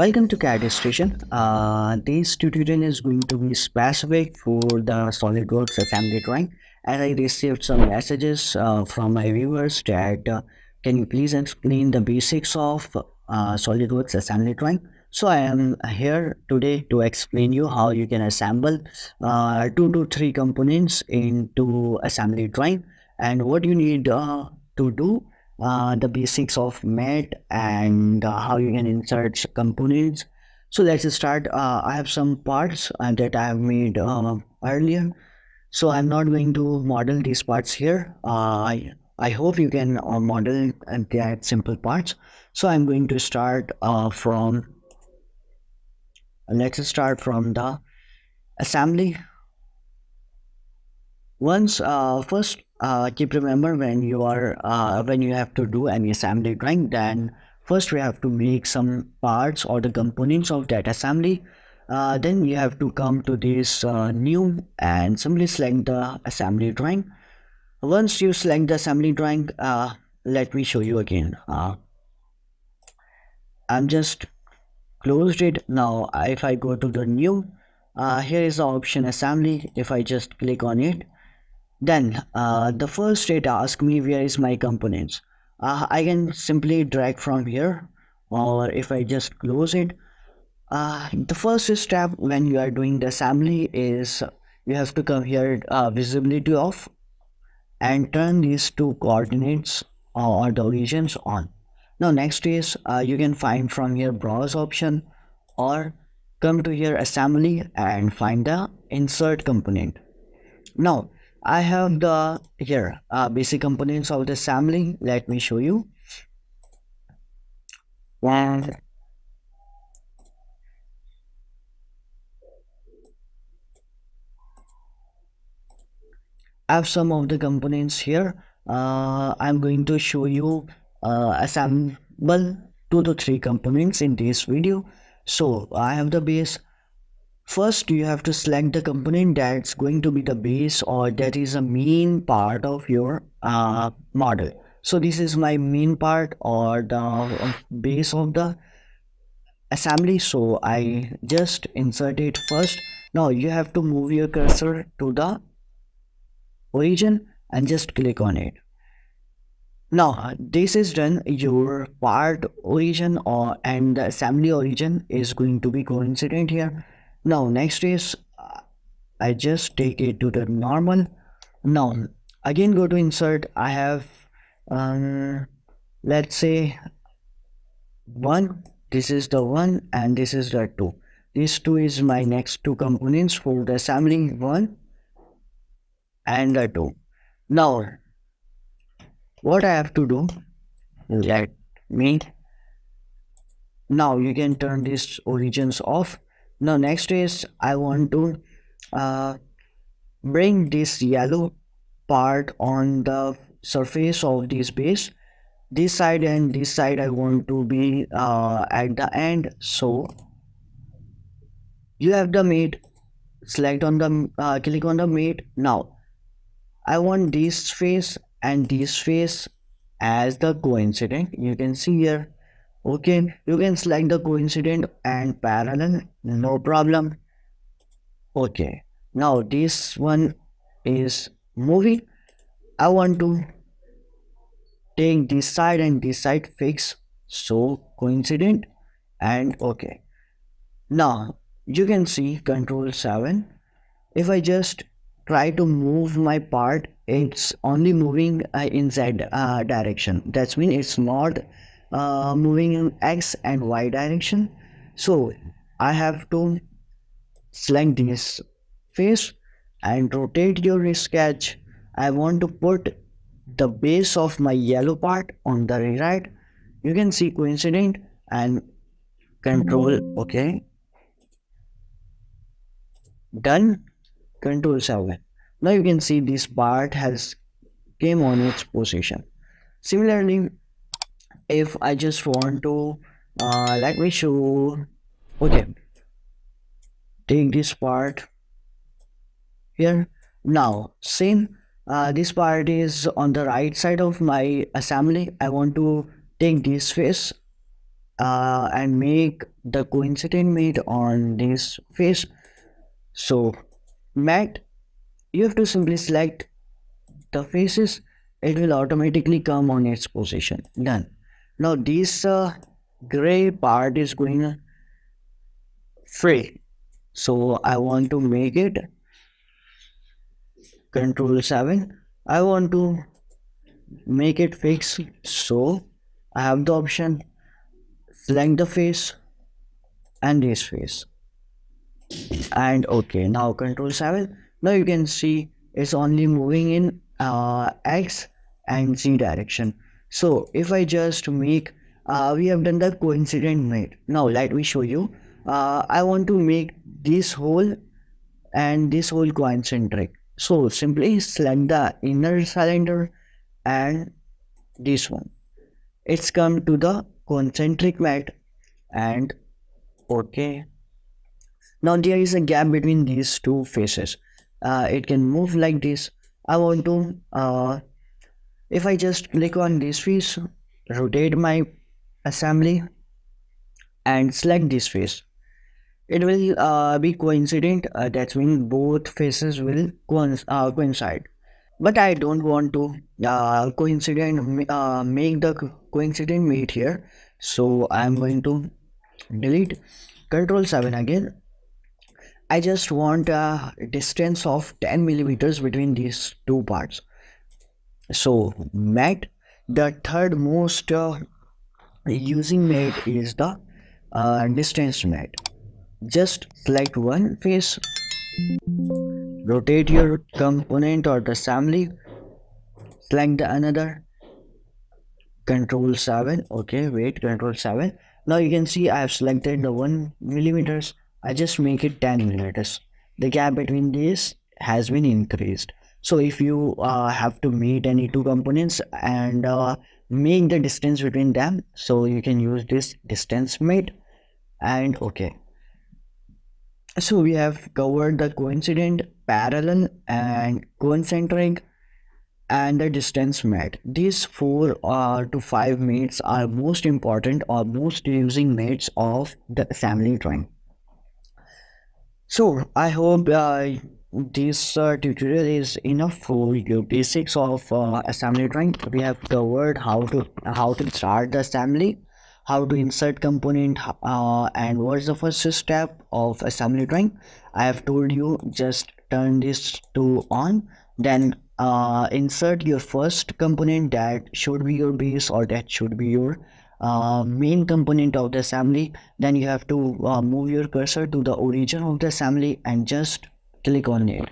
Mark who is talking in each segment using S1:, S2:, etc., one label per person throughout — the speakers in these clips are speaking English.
S1: Welcome to CAD Station. Uh, this tutorial is going to be specific for the SolidWorks assembly drawing and I received some messages uh, from my viewers that uh, can you please explain the basics of uh, SolidWorks assembly drawing. So I am here today to explain you how you can assemble uh, two to three components into assembly drawing and what you need uh, to do uh, the basics of mate and uh, how you can insert components. So let's start. Uh, i have some parts uh, that i have made uh, earlier. So i'm not going to model these parts here. Uh, i i hope you can model that simple parts. So i'm going to start from let's start from the assembly. Once first uh, keep remember when you are uh, when you have to do any assembly drawing then first we have to make some parts or the components of that assembly. Uh, then you have to come to this uh, new and simply select the assembly drawing. Once you select the assembly drawing uh, let me show you again. Uh, I'm just closed it. Now if I go to the new here is the option assembly if I just click on it then uh, the first it asks me where is my components. Uh, I can simply drag from here or if I just close it. Uh, the first step when you are doing the assembly is you have to come here uh, visibility off and turn these two coordinates or the regions on. Now next is uh, you can find from here browse option or come to here assembly and find the insert component. Now I have the here uh, basic components of the assembly. Let me show you. And I have some of the components here. Uh, I'm going to show you uh, assemble two to three components in this video. So I have the base First, you have to select the component that's going to be the base or that is a main part of your uh, model. So this is my main part or the base of the assembly. So I just insert it first. Now you have to move your cursor to the origin and just click on it. Now this is done your part origin or and the assembly origin is going to be coincident here now next is I just take it to the normal. Now again go to insert. I have um, let's say one this is the one and this is the two. These two is my next two components for the assembly one and the two. Now what I have to do let me now you can turn these origins off now next is I want to uh, bring this yellow part on the surface of this base. This side and this side I want to be uh, at the end. So you have the mate select on the uh, click on the mate now I want this face and this face as the coincident you can see here okay you can select the coincident and parallel no problem. Okay now this one is moving i want to take this side and this side fix so coincident and okay. Now you can see control 7 if i just try to move my part it's only moving uh, in z uh, direction. That's mean it's not uh, moving in x and y direction. So I have to select this face and rotate your sketch. I want to put the base of my yellow part on the right. You can see coincident and control okay? Done. Control 7 now you can see this part has came on its position. Similarly if I just want to uh, let me show okay. Take this part here. Now same uh, this part is on the right side of my assembly. I want to take this face uh, and make the coincident mate on this face. So mate you have to simply select the faces. It will automatically come on its position. Done now this uh, gray part is going free. So i want to make it control 7 i want to make it fixed so i have the option select the face and this face. And okay now control 7 now you can see it's only moving in uh, x and z direction so if i just make uh, we have done the coincident mate now let me show you. Uh, i want to make this hole and this hole concentric. So simply select the inner cylinder and this one. It's come to the concentric mate and okay. Now there is a gap between these two faces. Uh, it can move like this. I want to uh, if I just click on this face rotate my assembly and select this face it will uh, be coincident uh, that means both faces will uh, coincide. But I don't want to uh, coincident uh, make the coincident meet here. So I'm going to delete. Control 7 again. I just want a distance of 10 millimeters between these two parts. So mate, the third most uh, using mate is the uh, distance mate. Just select one face, rotate your component or the assembly, select the another, control 7, okay, wait, control 7. Now you can see I have selected the 1 millimeters I just make it 10 millimeters. The gap between these has been increased. So if you uh, have to meet any two components and uh, make the distance between them, so you can use this distance mate and okay. So we have covered the coincident, parallel and concentric and the distance mate. These four uh, to five mates are most important or most using mates of the assembly drawing. So I hope uh, this uh, tutorial is enough for your basics of uh, assembly drawing. We have covered how to how to start the assembly, how to insert component, uh, and what's the first step of assembly drawing. I have told you just turn this to on, then uh, insert your first component that should be your base or that should be your uh, main component of the assembly then you have to uh, move your cursor to the origin of the assembly and just click on it.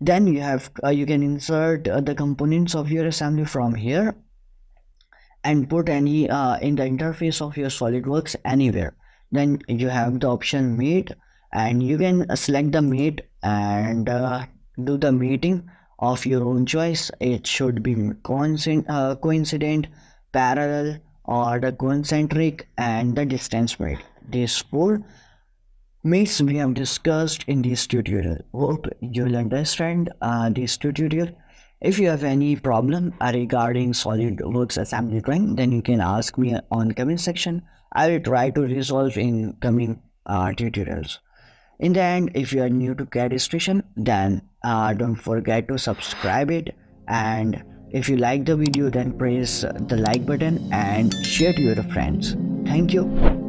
S1: Then you have uh, you can insert uh, the components of your assembly from here and put any uh, in the interface of your solidworks anywhere. Then you have the option meet and you can select the meet and uh, do the meeting of your own choice. It should be coincident, coincident parallel or the concentric and the distance mate. These four mates we have discussed in this tutorial. Hope you'll understand uh, this tutorial. If you have any problem uh, regarding SolidWorks assembly drawing, then you can ask me on comment section. I will try to resolve in coming uh, tutorials. In the end, if you are new to CAD Station, then uh, don't forget to subscribe it and if you like the video then press the like button and share to your friends. Thank you.